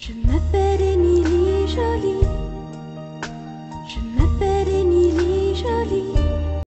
Je m'appelle Émilie Jolie.